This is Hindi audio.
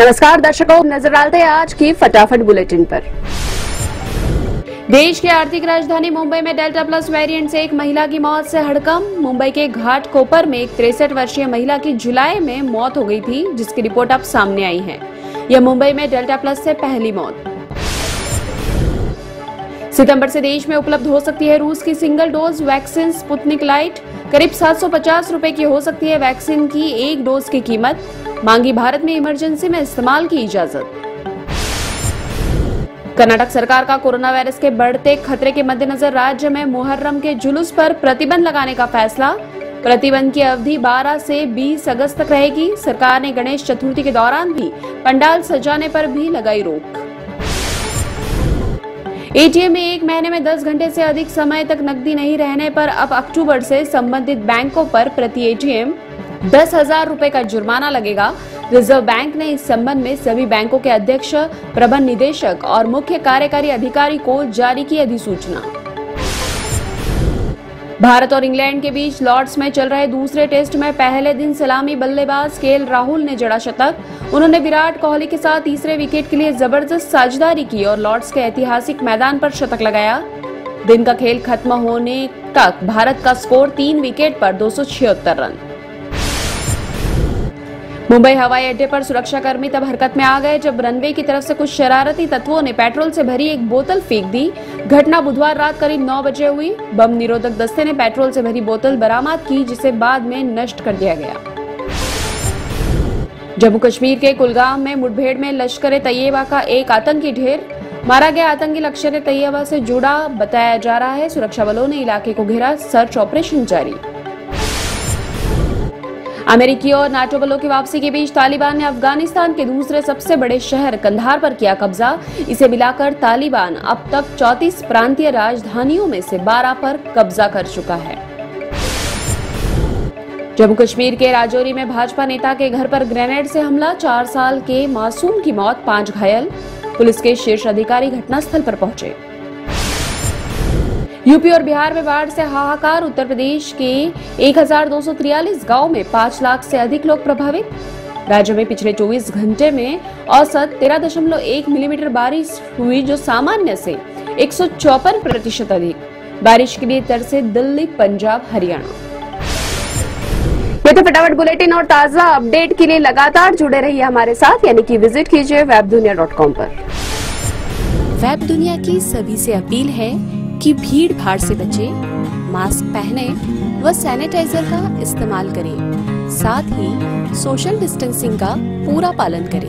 नमस्कार, दर्शकों। नज़र डालते हैं आज की फटाफट बुलेटिन पर। देश की आर्थिक राजधानी मुंबई में डेल्टा प्लस वेरिएंट से एक महिला की मौत से हड़कम। मुंबई के घाट कोपर में एक तिरसठ वर्षीय महिला की जुलाई में मौत हो गई थी, जिसकी रिपोर्ट अब सामने आई है। यह मुंबई में डेल्टा प्लस से पहली मौत। सितंबर से देश में उपलब्ध हो सकती है रूस की single dose vaccine Sputnik light. करीब 750 रुपए की हो सकती है वैक्सीन की एक डोज की कीमत। मांगी भारत में इमरजेंसी में इस्तेमाल की इजाज़त। कर्नाटक सरकार का कोरोना वायरस के बढ़ते खतरे के मद्देनजर राज्य में मुहर्रम के जुलूस पर प्रतिबंध लगाने का फैसला। प्रतिबंध की अवधि 12 से 20 अगस्त तक रहेगी। सरकार ने गणेश चतुर्थी के दौरान भी पंडाल सजाने पर भी लगाई रोक। एटीएम में एक महीने में 10 घंटे से अधिक समय तक नकदी नहीं रहने पर अब अक्टूबर से संबंधित बैंकों पर प्रति एटीएम दस हज़ार रूपए का जुर्माना लगेगा। रिज़र्व बैंक ने इस संबंध में सभी बैंकों के अध्यक्ष, प्रबंध निदेशक और मुख्य कार्यकारी अधिकारी को जारी की अधिसूचना। भारत और इंग्लैंड के बीच लॉर्ड्स में चल रहे दूसरे टेस्ट में पहले दिन सलामी बल्लेबाज के राहुल ने जड़ा शतक। उन्होंने विराट कोहली के साथ तीसरे विकेट के लिए ज़बरदस्त साझेदारी की और लॉर्ड्स के ऐतिहासिक मैदान पर शतक लगाया। दिन का खेल खत्म होने तक भारत का स्कोर तीन विकेट पर दो सौ छिहत्तर रन। मुंबई हवाई अड्डे पर सुरक्षाकर्मी तब हरकत में आ गए जब रनवे की तरफ़ से कुछ शरारती तत्वों ने पेट्रोल से भरी एक बोतल फेंक दी। घटना बुधवार रात करीब 9 बजे हुई। बम निरोधक दस्ते ने पेट्रोल से भरी बोतल बरामद की, जिसे बाद में नष्ट कर दिया गया। जम्मू कश्मीर के कुलगाम में मुठभेड़ में लश्कर तैयबा का एक आतंकी ढेर। मारा गया आतंकी लश्कर तैयबा से जुड़ा बताया जा रहा है। सुरक्षा बलों ने इलाके को घेरा सर्च ऑपरेशन जारी। अमेरिकी और नाटो बलों की वापसी के बीच तालिबान ने अफ़गानिस्तान के दूसरे सबसे बड़े शहर कंधार पर किया कब्जा। इसे मिलाकर तालिबान अब तक 34 प्रांतीय राजधानियों में से 12 पर कब्जा कर चुका है। जम्मू कश्मीर के राजौरी में भाजपा नेता के घर पर ग्रेनेड से हमला, चार साल के मासूम की मौत, पाँच घायल। पुलिस के शीर्ष अधिकारी घटनास्थल पर पहुँचे। यूपी और बिहार में बाढ़ से हाहाकार। उत्तर प्रदेश के एक गाँव में पाँच लाख से अधिक लोग प्रभावित। राज्य में पिछले 24 घंटे में औसत 13.1 मिलीमीटर बारिश हुई जो सामान्य से एक प्रतिशत अधिक। बारिश के लिए तरसे दिल्ली पंजाब हरियाणा। ये तो फटाफट बुलेटिन और ताज़ा अपडेट के लिए लगातार जुड़े रहिए हमारे साथ यानी कि विज़िट कीजिए वेब दुनिया डॉट कॉम पर। वेब दुनिया की सभी से अपील है की भीड़ भाड़ से बचें, मास्क पहने व सैनिटाइजर का इस्तेमाल करें। साथ ही सोशल डिस्टेंसिंग का पूरा पालन करें।